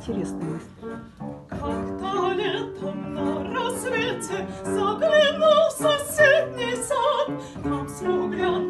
интересная мысль. Как-то летом на рассвете заглянул в соседний сад, там слуглянка